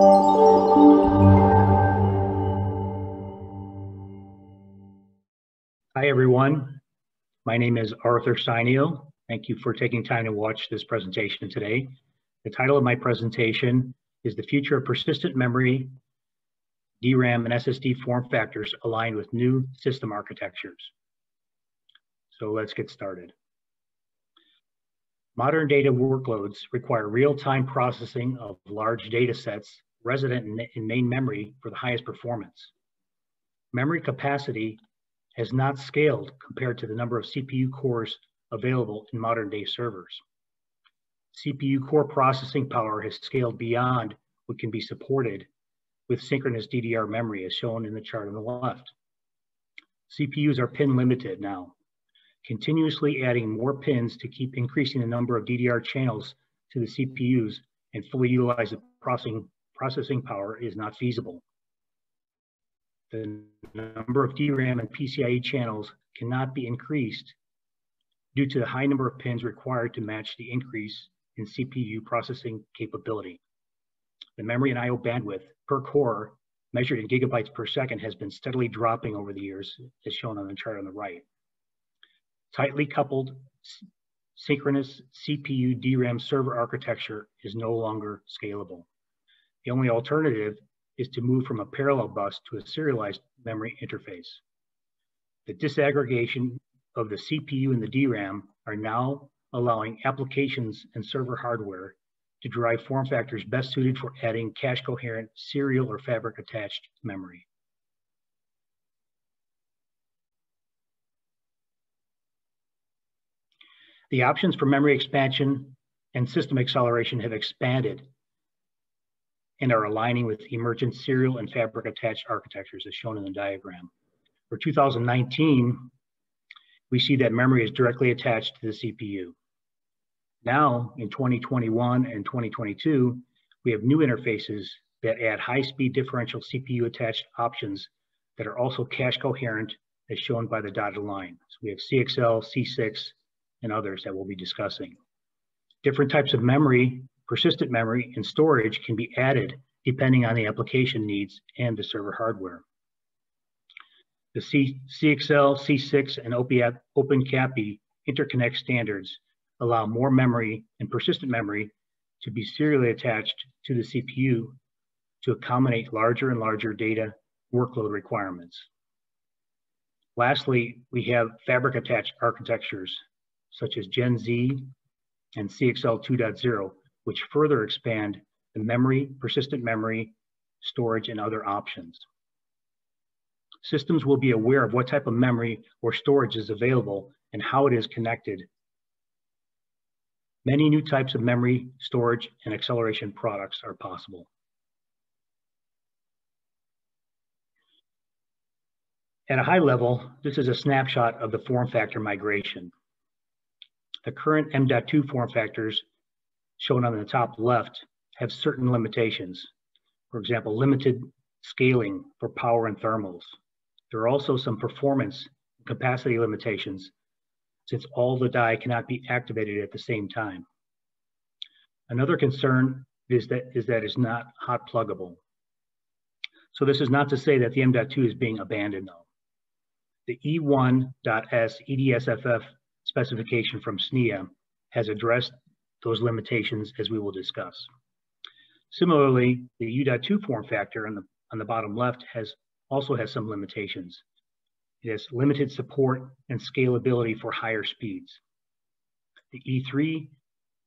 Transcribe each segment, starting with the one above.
Hi, everyone. My name is Arthur Sainio. Thank you for taking time to watch this presentation today. The title of my presentation is The Future of Persistent Memory, DRAM, and SSD form factors aligned with new system architectures. So let's get started. Modern data workloads require real-time processing of large data sets resident in, in main memory for the highest performance. Memory capacity has not scaled compared to the number of CPU cores available in modern day servers. CPU core processing power has scaled beyond what can be supported with synchronous DDR memory as shown in the chart on the left. CPUs are pin limited now, continuously adding more pins to keep increasing the number of DDR channels to the CPUs and fully utilize the processing, processing power is not feasible. The number of DRAM and PCIe channels cannot be increased due to the high number of pins required to match the increase in CPU processing capability. The memory and I.O. bandwidth per core measured in gigabytes per second has been steadily dropping over the years, as shown on the chart on the right. Tightly coupled synchronous CPU DRAM server architecture is no longer scalable. The only alternative is to move from a parallel bus to a serialized memory interface. The disaggregation of the CPU and the DRAM are now allowing applications and server hardware to drive form factors best suited for adding cache coherent serial or fabric attached memory. The options for memory expansion and system acceleration have expanded and are aligning with emergent serial and fabric attached architectures as shown in the diagram. For 2019, we see that memory is directly attached to the CPU. Now, in 2021 and 2022, we have new interfaces that add high-speed differential CPU attached options that are also cache coherent as shown by the dotted line. So we have CXL, CCIX, and others that we'll be discussing. Different types of memory, persistent memory, and storage can be added depending on the application needs and the server hardware. The C CXL, CCIX, and OpenCAPI interconnect standards allow more memory and persistent memory to be serially attached to the CPU to accommodate larger and larger data workload requirements. Lastly, we have fabric attached architectures such as Gen Z and CXL 2.0, which further expand the memory, persistent memory, storage, and other options. Systems will be aware of what type of memory or storage is available and how it is connected. Many new types of memory, storage, and acceleration products are possible. At a high level, this is a snapshot of the form factor migration. The current M.2 form factors shown on the top left have certain limitations. For example, limited scaling for power and thermals. There are also some performance capacity limitations since all the die cannot be activated at the same time. Another concern is that is that it's not hot pluggable. So this is not to say that the M.2 is being abandoned though. The E1.S EDSFF specification from SNIA has addressed those limitations as we will discuss. Similarly, the U.2 form factor on the, on the bottom left has also has some limitations. It has limited support and scalability for higher speeds. The E3,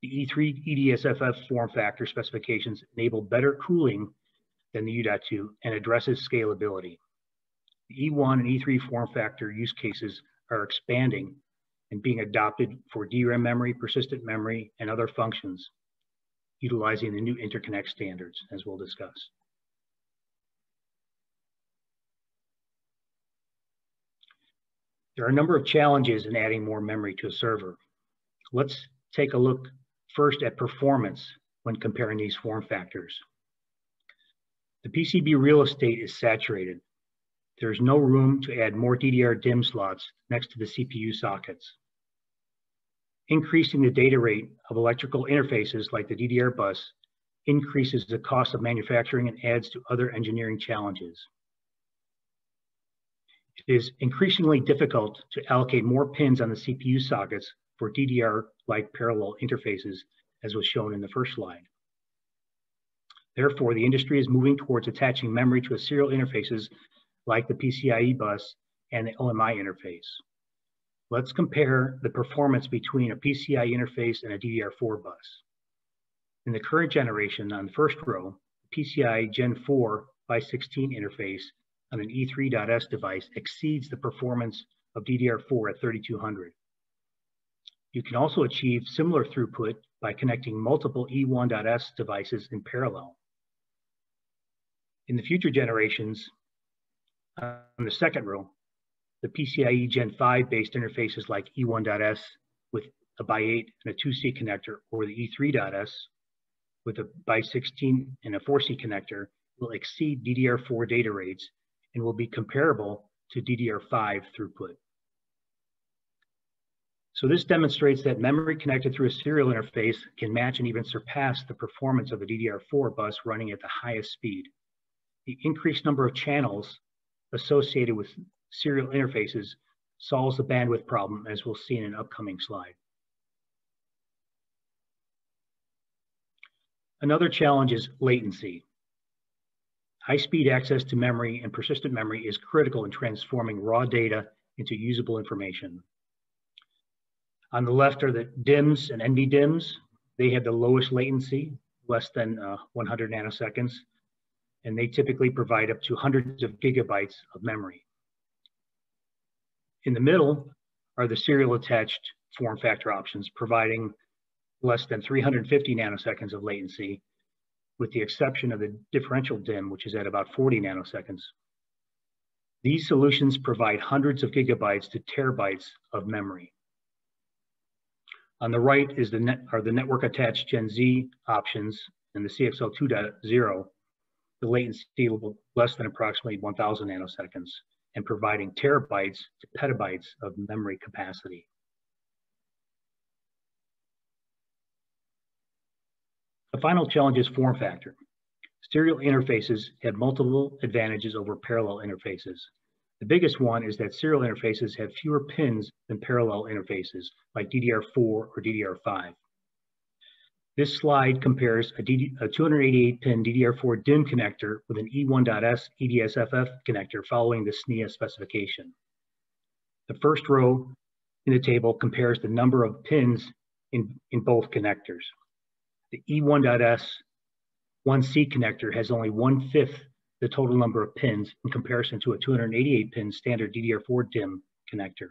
the E3 EDSFF form factor specifications enable better cooling than the U.2 and addresses scalability. The E1 and E3 form factor use cases are expanding and being adopted for DRAM memory, persistent memory, and other functions utilizing the new interconnect standards, as we'll discuss. There are a number of challenges in adding more memory to a server. Let's take a look first at performance when comparing these form factors. The PCB real estate is saturated. There is no room to add more DDR DIMM slots next to the CPU sockets increasing the data rate of electrical interfaces like the DDR bus increases the cost of manufacturing and adds to other engineering challenges. It is increasingly difficult to allocate more pins on the CPU sockets for DDR-like parallel interfaces, as was shown in the first slide. Therefore, the industry is moving towards attaching memory to a serial interfaces like the PCIe bus and the OMI interface. Let's compare the performance between a PCI interface and a DDR4 bus. In the current generation, on the first row, PCI Gen 4 x 16 interface on an E3.S device exceeds the performance of DDR4 at 3200. You can also achieve similar throughput by connecting multiple E1.S devices in parallel. In the future generations, on the second row, the PCIe Gen 5 based interfaces like E1.S with a BY8 and a 2C connector or the E3.S with a BY16 and a 4C connector will exceed DDR4 data rates and will be comparable to DDR5 throughput. So this demonstrates that memory connected through a serial interface can match and even surpass the performance of a DDR4 bus running at the highest speed. The increased number of channels associated with serial interfaces solves the bandwidth problem as we'll see in an upcoming slide. Another challenge is latency. High-speed access to memory and persistent memory is critical in transforming raw data into usable information. On the left are the DIMMs and NVDIMMs. They have the lowest latency, less than uh, 100 nanoseconds, and they typically provide up to hundreds of gigabytes of memory. In the middle are the serial attached form factor options, providing less than 350 nanoseconds of latency, with the exception of the differential DIMM, which is at about 40 nanoseconds. These solutions provide hundreds of gigabytes to terabytes of memory. On the right is the net, are the network attached Gen Z options and the CXL 2.0, the latency less than approximately 1000 nanoseconds and providing terabytes to petabytes of memory capacity. The final challenge is form factor. Serial interfaces have multiple advantages over parallel interfaces. The biggest one is that serial interfaces have fewer pins than parallel interfaces like DDR4 or DDR5. This slide compares a, a 288-pin DDR4 DIMM connector with an E1.S EDSFF connector following the SNIA specification. The first row in the table compares the number of pins in, in both connectors. The E1.S 1C connector has only one-fifth the total number of pins in comparison to a 288-pin standard DDR4 DIMM connector.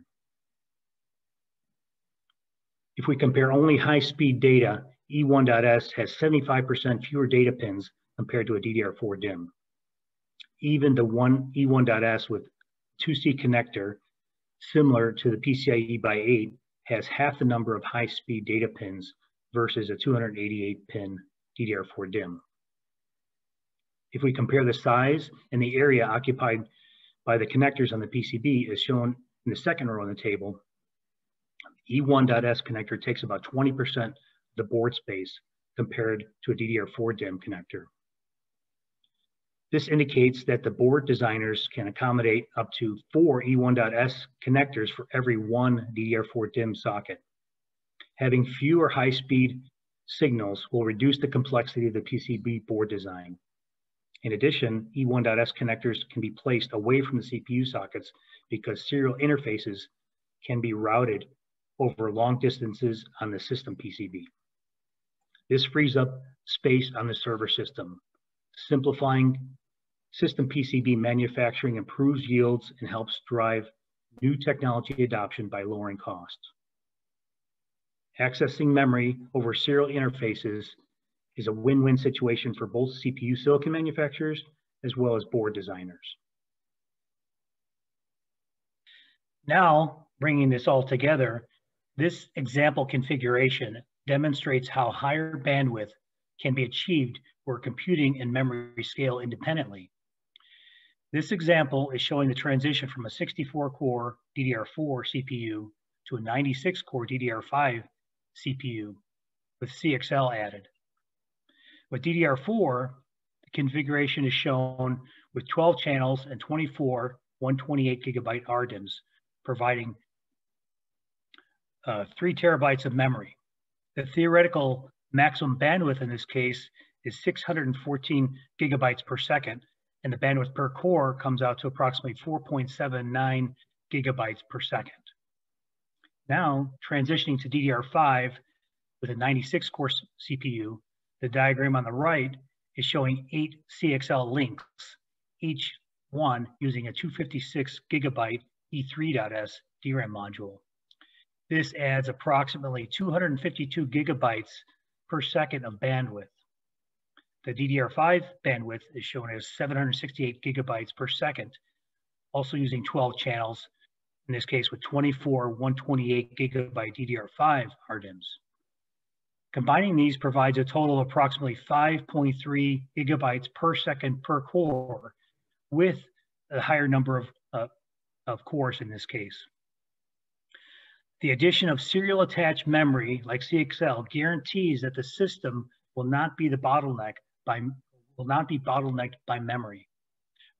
If we compare only high-speed data E1.S has 75% fewer data pins compared to a DDR4 DIMM. Even the one E1.S with 2C connector, similar to the PCIe BY8, has half the number of high-speed data pins versus a 288-pin DDR4 DIMM. If we compare the size and the area occupied by the connectors on the PCB as shown in the second row on the table, E1.S connector takes about 20% the board space compared to a DDR4 DIMM connector. This indicates that the board designers can accommodate up to four E1.S connectors for every one DDR4 DIMM socket. Having fewer high-speed signals will reduce the complexity of the PCB board design. In addition, E1.S connectors can be placed away from the CPU sockets because serial interfaces can be routed over long distances on the system PCB. This frees up space on the server system. Simplifying system PCB manufacturing improves yields and helps drive new technology adoption by lowering costs. Accessing memory over serial interfaces is a win-win situation for both CPU silicon manufacturers as well as board designers. Now, bringing this all together, this example configuration demonstrates how higher bandwidth can be achieved where computing and memory scale independently. This example is showing the transition from a 64-core DDR4 CPU to a 96-core DDR5 CPU with CXL added. With DDR4, the configuration is shown with 12 channels and 24 128 gigabyte RDIMMs, providing uh, three terabytes of memory. The theoretical maximum bandwidth in this case is 614 gigabytes per second, and the bandwidth per core comes out to approximately 4.79 gigabytes per second. Now, transitioning to DDR5 with a 96 core CPU, the diagram on the right is showing eight CXL links, each one using a 256 gigabyte E3.S DRAM module. This adds approximately 252 gigabytes per second of bandwidth. The DDR5 bandwidth is shown as 768 gigabytes per second, also using 12 channels, in this case with 24 128 gigabyte DDR5 RDIMMs. Combining these provides a total of approximately 5.3 gigabytes per second per core with a higher number of, uh, of cores in this case. The addition of serial attached memory like CXL guarantees that the system will not be the bottleneck by will not be bottlenecked by memory.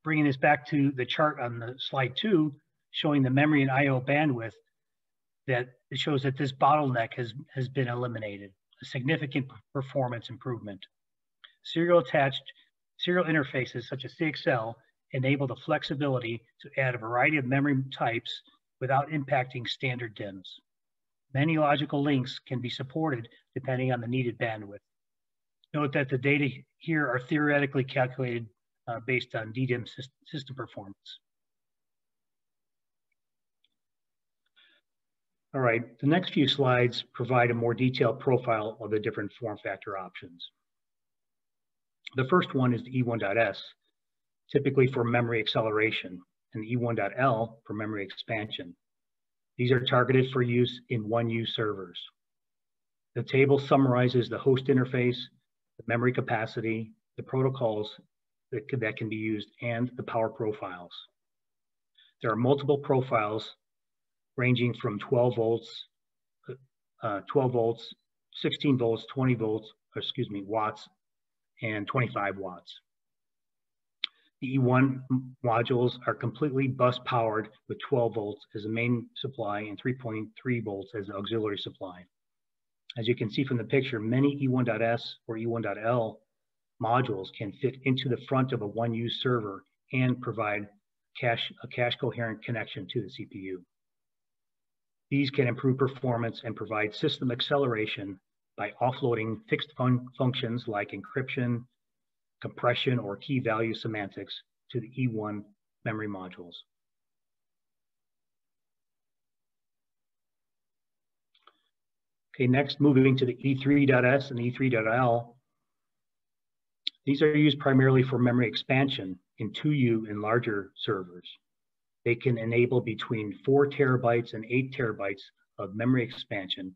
Bringing this back to the chart on the slide two, showing the memory and IO bandwidth, that it shows that this bottleneck has, has been eliminated a significant performance improvement. Serial attached serial interfaces such as CXL enable the flexibility to add a variety of memory types without impacting standard DIMMs. Many logical links can be supported depending on the needed bandwidth. Note that the data here are theoretically calculated uh, based on DDIMM system performance. All right, the next few slides provide a more detailed profile of the different form factor options. The first one is the E1.S, typically for memory acceleration, and the E1.L for memory expansion. These are targeted for use in 1U servers. The table summarizes the host interface, the memory capacity, the protocols that can, that can be used, and the power profiles. There are multiple profiles ranging from 12 volts, uh, 12 volts, 16 volts, 20 volts, excuse me, watts, and 25 watts. The E1 modules are completely bus powered with 12 volts as the main supply and 3.3 volts as the auxiliary supply. As you can see from the picture, many E1.S or E1.L modules can fit into the front of a 1U server and provide cache, a cache coherent connection to the CPU. These can improve performance and provide system acceleration by offloading fixed fun functions like encryption, compression, or key value semantics to the E1 memory modules. Okay, next moving to the E3.S and E3.L. These are used primarily for memory expansion in 2U and larger servers. They can enable between four terabytes and eight terabytes of memory expansion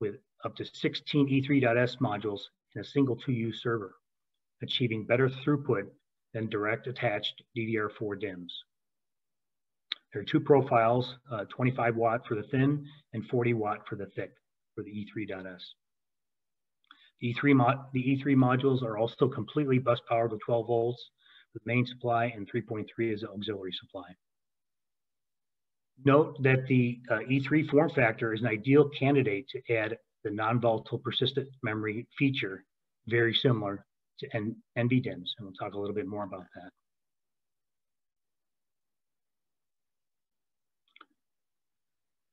with up to 16 E3.S modules in a single 2U server, achieving better throughput than direct attached DDR4 DIMMs. There are two profiles, uh, 25 watt for the thin and 40 watt for the thick for the E3.S. The E3, the E3 modules are also completely bus powered with 12 volts with main supply and 3.3 as auxiliary supply. Note that the uh, E3 form factor is an ideal candidate to add the non-volatile persistent memory feature, very similar to N NVDIMMs, and we'll talk a little bit more about that.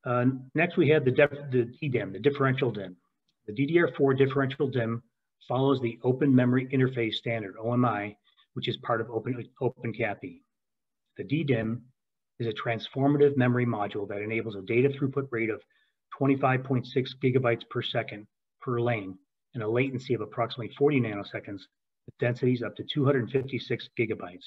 Uh, next, we have the, the DDIMM, the differential DIMM. The DDR4 differential DIMM follows the Open Memory Interface Standard, OMI, which is part of Open, OpenCAPI. The DDIMM is a transformative memory module that enables a data throughput rate of 25.6 gigabytes per second per lane and a latency of approximately 40 nanoseconds with densities up to 256 gigabytes.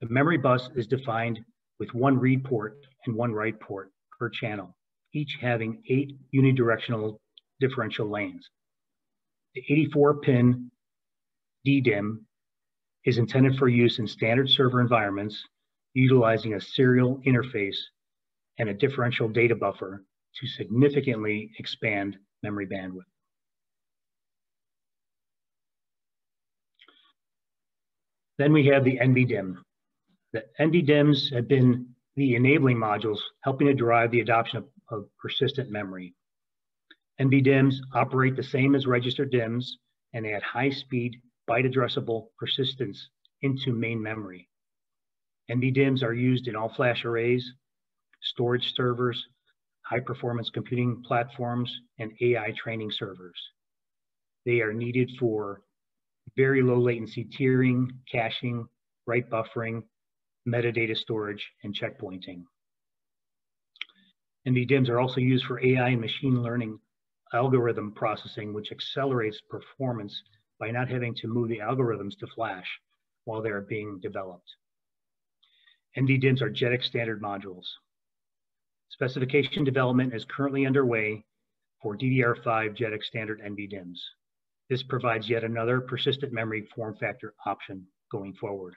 The memory bus is defined with one read port and one write port per channel, each having eight unidirectional differential lanes. The 84-pin DDIMM is intended for use in standard server environments utilizing a serial interface and a differential data buffer to significantly expand memory bandwidth. Then we have the NVDIMM. The NVDIMMs have been the enabling modules helping to drive the adoption of, of persistent memory. NVDIMMs operate the same as registered DIMMs and add high-speed, byte-addressable persistence into main memory. NVDIMMs are used in all-flash arrays, storage servers, high-performance computing platforms, and AI training servers. They are needed for very low latency tiering, caching, write buffering, metadata storage, and checkpointing. NVDIMMs are also used for AI and machine learning algorithm processing, which accelerates performance by not having to move the algorithms to flash while they're being developed. NVDIMMs are JEDEC standard modules. Specification development is currently underway for DDR5 JEDEC standard NVDIMMs. This provides yet another persistent memory form factor option going forward.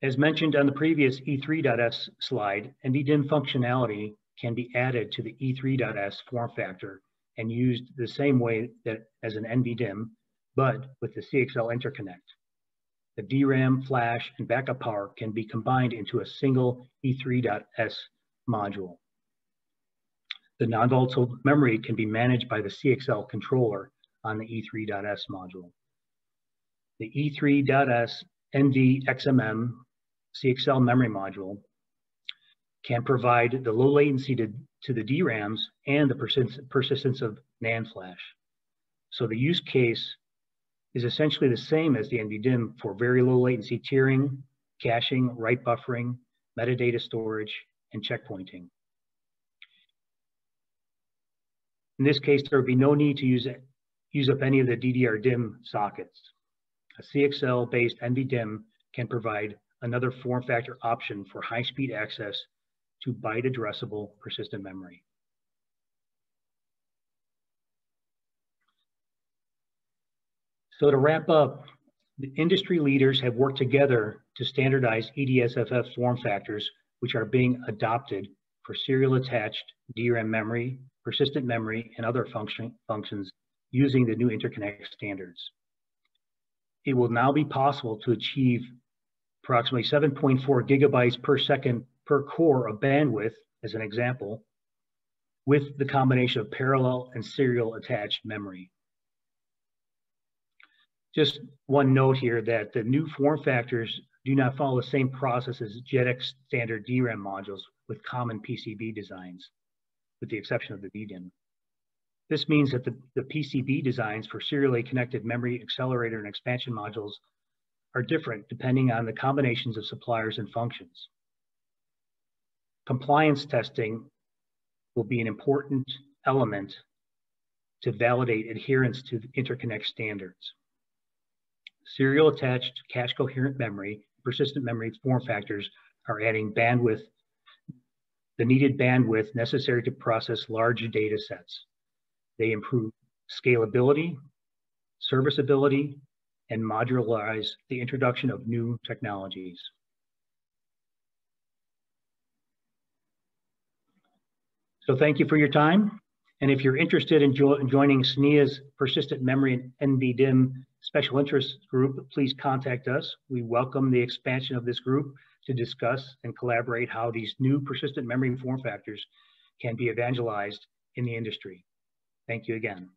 As mentioned on the previous E3.S slide, NVDIMM functionality can be added to the E3.S form factor and used the same way that as an NVDIMM, but with the CXL interconnect. The DRAM, flash, and backup power can be combined into a single E3.S module. The non-volatile memory can be managed by the CXL controller on the E3.S module. The E3.S NVXMM CXL memory module can provide the low latency to, to the DRAMs and the persist persistence of NAND flash. So the use case is essentially the same as the NVDIMM for very low latency tiering, caching, write buffering, metadata storage, and checkpointing. In this case, there would be no need to use, use up any of the DDR-DIMM sockets. A CXL-based NVDIMM can provide another form factor option for high-speed access to byte addressable persistent memory. So to wrap up, the industry leaders have worked together to standardize EDSFF form factors, which are being adopted for serial attached DRAM memory, persistent memory, and other function, functions using the new interconnect standards. It will now be possible to achieve approximately 7.4 gigabytes per second per core of bandwidth, as an example, with the combination of parallel and serial attached memory. Just one note here that the new form factors do not follow the same process as JEDEC standard DRAM modules with common PCB designs, with the exception of the VDIMM. This means that the, the PCB designs for serially connected memory accelerator and expansion modules are different depending on the combinations of suppliers and functions. Compliance testing will be an important element to validate adherence to interconnect standards. Serial attached cache coherent memory, persistent memory form factors are adding bandwidth, the needed bandwidth necessary to process large data sets. They improve scalability, serviceability, and modularize the introduction of new technologies. So thank you for your time. And if you're interested in, jo in joining SNIA's Persistent Memory and NVDIMM Special Interest Group, please contact us. We welcome the expansion of this group to discuss and collaborate how these new persistent memory form factors can be evangelized in the industry. Thank you again.